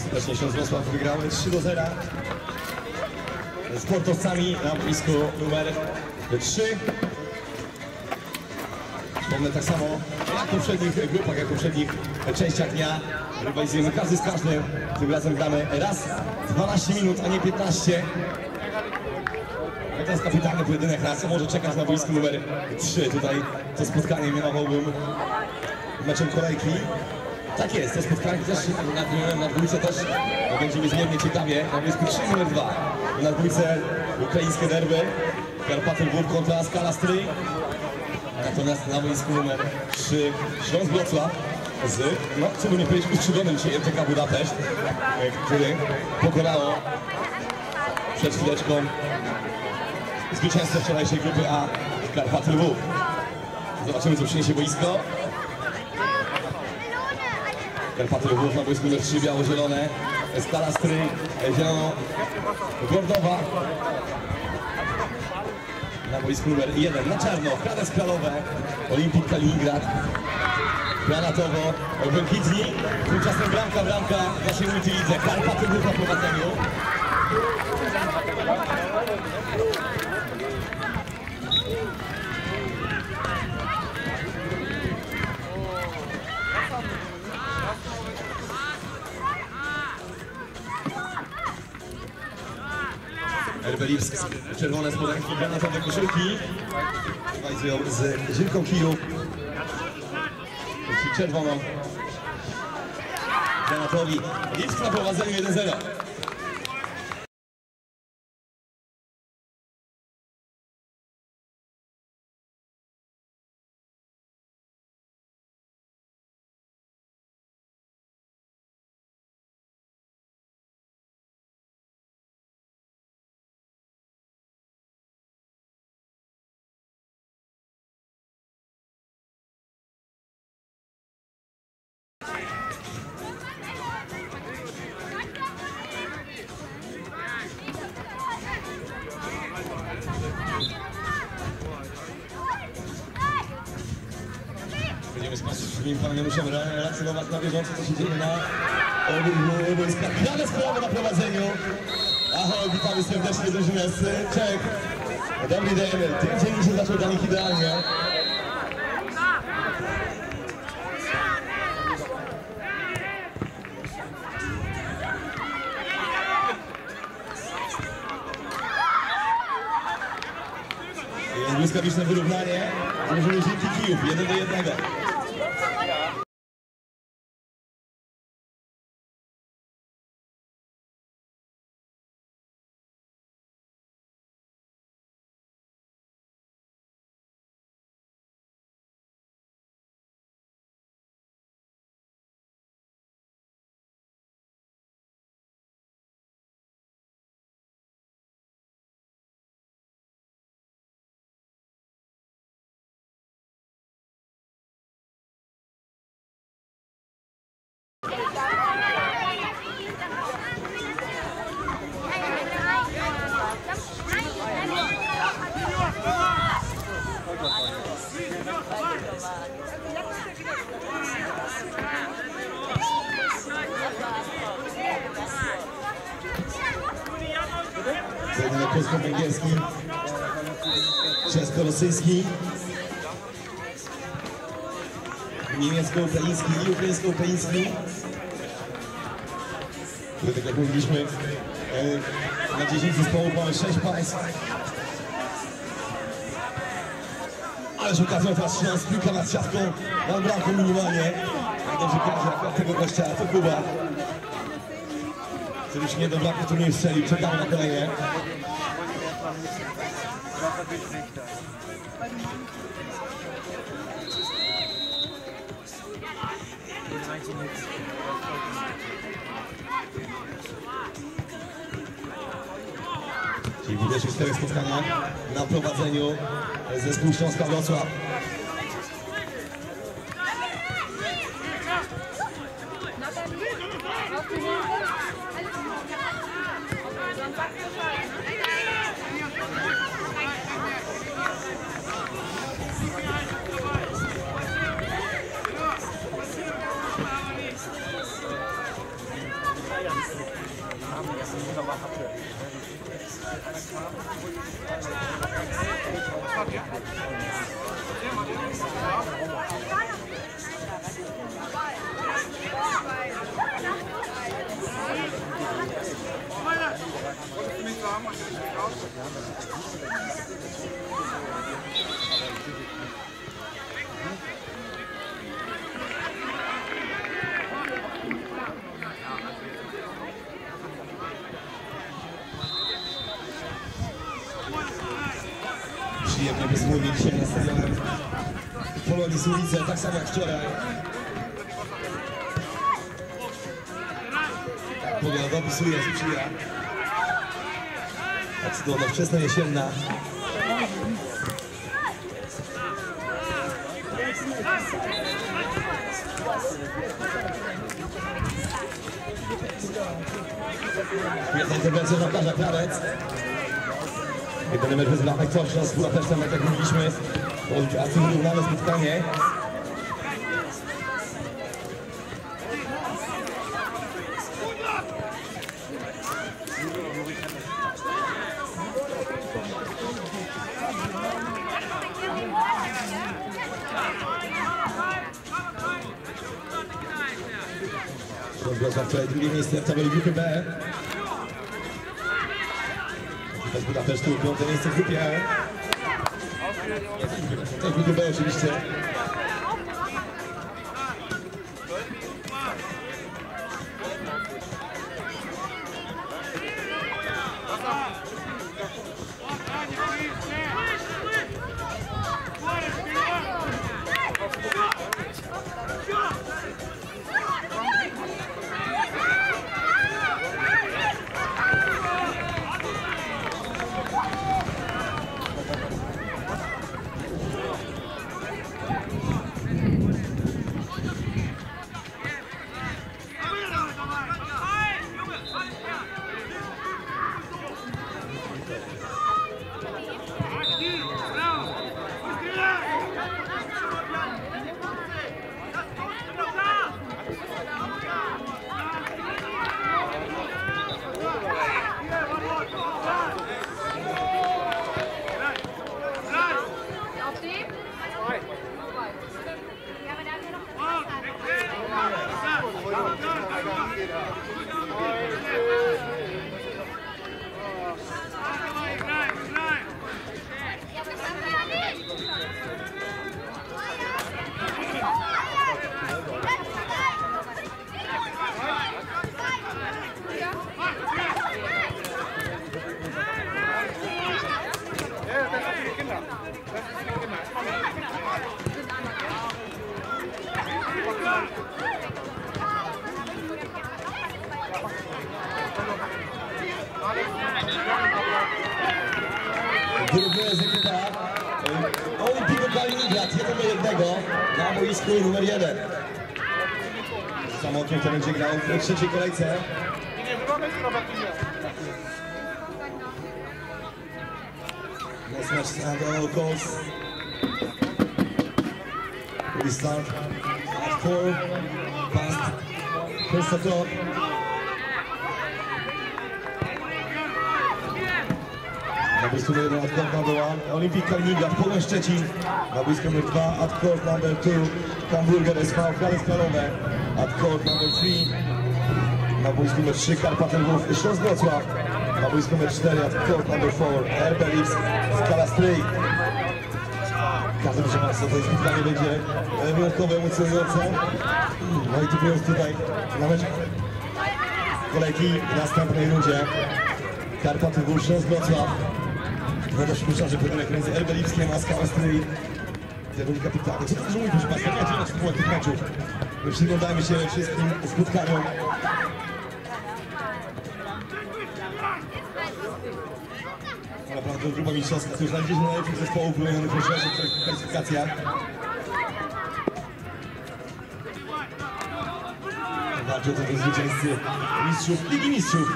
I ostatecznie Śląsk Wrocław wygrały 3 do 0. Sportowcami na boisku numer 3. Przypomnę tak samo jak w poprzednich grupach, jak w poprzednich częściach dnia. Rywalizujemy każdy z każdym. Tym razem gramy raz 12 minut, a nie 15. No to jest kapitalny pojedynek, raz może czekać na boisku numer 3. Tutaj to spotkanie mianowałbym meczem kolejki. Tak jest, to spotkanie też na, na dwójce też będzie niezmiernie ciekawie. Na boisku 3 numer 2. Na dwójce ukraińskie derby. Karpaty Lwów kontra Skala Stryj. Natomiast na boisku numer 3 Śląsk Wrocław z, no co by nie powiedzieć, ustrzylonym dzisiaj MTK Budapeszt, który pokonało przed chwileczką zwycięzcę wczorajszej grupy A Karpaty Lwów. Zobaczymy co przyniesie boisko. Karpaty Lwów na boisku numer 3 biało-zielone. Skala Stryj, e, zielono-gordowa. Na boisku numer 1 na czarno, Hradec Kralowe, Olimpik Kaliningrad. Granatowo, Błękitni. Tymczasem bramka, bramka w naszej multilidze. Karpaty Lwów na prowadzeniu. Erbelipsk, czerwone spodenki, granatowe koszulki. Rywalizują z Żylką. Czyli czerwoną. Granatowi. Lipsk na prowadzeniu 1-0. Będziemy z Państwem Panem Januszem relacjonować na bieżąco, co się dzieje na obu boiskach. Grane sprawy na prowadzeniu. Ahoj, witamy serdecznie drużynę z Czech. Dobry dzień, tydzień się zaczął dla nich idealnie. Błyskawiczne wyrównanie. Drużyny Żylki Kijów, 1 do 1. polsko-węgierski, czesko-rosyjski, niemiecko-ukraiński i ukraińsko-ukraiński. Który, tak jak mówiliśmy, e, na 10 zespołów mamy 6 państw. Ależ okazją teraz Śląsk, piłka nad siatką, nad bramką minimalnie. Jak dobrze akurat tego gościa, to Kuba. Który już nie do bramki turnieju strzelił, czekamy na kolejne. Czyli widać już cztery spotkania na prowadzeniu zespół Śląska Wrocław. Polonii Sulice, tak samo jak wczoraj. Pogoda dopisuje, sprzyja. Tak cudowna, wczesna jesienna. Świetna interwencja żarkarza Krawec. Jedyny mecz bez bramek Torszna z Budapesztem, tak jak mówiliśmy. To bardzo wyrównane spotkanie. Rozgłaszam wczoraj drugie miejsce w tabeli grupy B. Bez Budapesztu piąte miejsce w grupie. Też w grupie B oczywiście. 1 do 1 na boisku numer 1. Samotnie to będzie grał w trzeciej kolejce. Next match all calls. We start at 4 past first o'clock. Na boisku numer 1 at court number 1 Olimpik Kaliningrad, Pogoń Szczecin. Na boisku numer 2 at court number 2 Hamburger SV Hradec Kralowe. At court number 3 na boisku numer 3 Karpaten Lwów Śląsk Wrocław. Na boisku numer 4 at court number 4 RB Skala Stryj. Każdy proszę Państwa, to spotkanie będzie e, wyjątkowo emocjonujące. No i typując tutaj na mecz kolejki w następnej rundzie. Karpaty Wół Śląsk Wrocław. Woda Szkuczarze pojedynek między RB Lipskiem a Skala Stryj. Zawodnik kapitany. Co to też mówi, proszę Państwa, nie ma tytułu tych meczów. My przyglądamy się wszystkim spotkaniom. Naprawdę grupa mistrzowska, to już najbliżej najlepszych zespołów wyłonionych w rozszerzonych kwalifikacjach. Walczą to zwycięzcy mistrzów Ligi Mistrzów.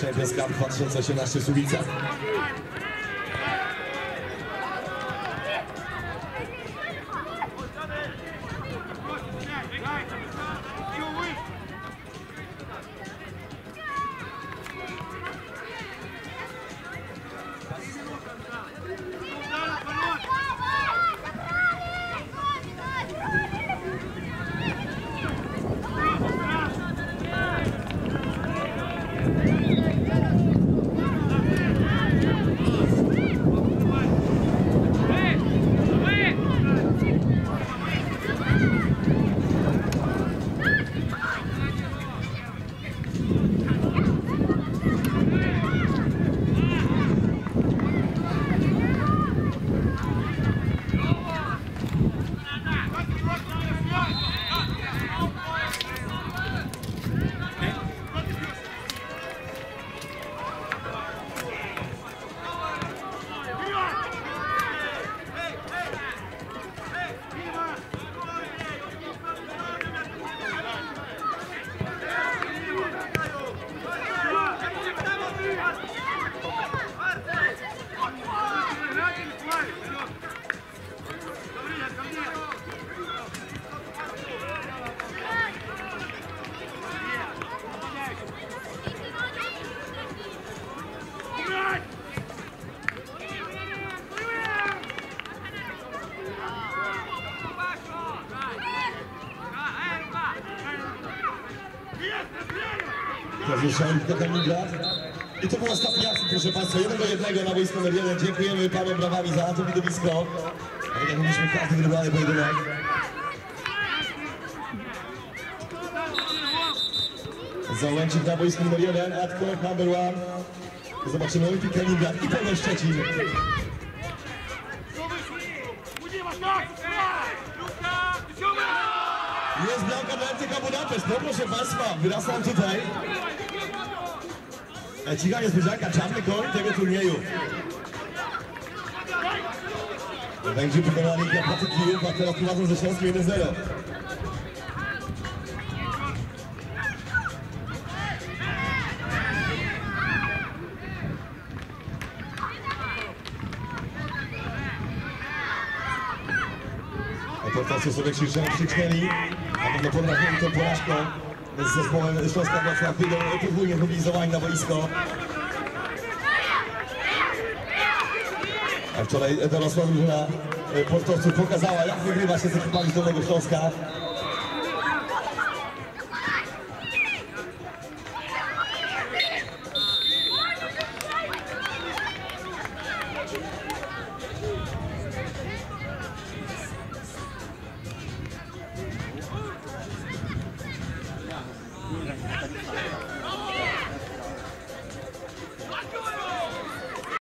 Champions Cup 2018 w Suwicach. Się Olimpia Kaliningrad. I to był ostatni akcent, proszę Państwa, jeden do jednego na boisku numer jeden. Dziękujemy Panu brawami za to widowisko. A tak jak mówiliśmy, każdy wybrany pojedynek. Załęczyk na boisku numer jeden, court number one. Zobaczymy Olimpik Kaliningrad i Pełen Szczecin. Jest bramka dla MTK Budapeszt. No proszę Państwa, wyrastam tutaj. Cicha niespodzianka, czarny koń tego turnieju. Węgrzy pokonali Karpaty Kijów, a teraz prowadzą ze Śląskiem 1-0. Portacy sobie krzyczą, krzycznęli. Na pewno podrażnieni tą porażką z zespołem Śląska Wrocław. Wyjdą podwójnie mobilizowani na boisko. A wczoraj dorosła drużyna e, portowców pokazała, jak wygrywa się z ekipami z Dolnego Śląska.